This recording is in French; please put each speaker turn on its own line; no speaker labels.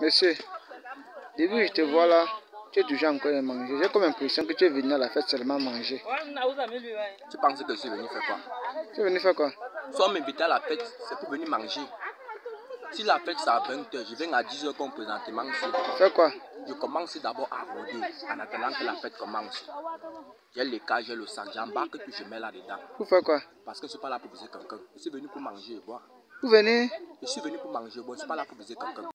Monsieur, depuis que je te vois là, tu es toujours encore à manger. J'ai comme l'impression que tu es venu à la fête seulement manger.
Tu penses que je suis venu faire quoi?
Tu es venu faire quoi?
Soit m'inviter à la fête, c'est pour venir manger. Si la fête c'est à 20h, je viens à 10h comme présentement ici.
Fais quoi?
Je commence d'abord à rôder en attendant que la fête commence. J'ai les cas, j'ai le sac, j'embarque tout, je mets là-dedans.
Pour faire quoi?
Parce que je ne suis pas là pour viser quelqu'un. Je suis venu pour manger et boire.
Vous venez
Je suis venu pour manger et boire, je ne suis pas là pour viser quelqu'un.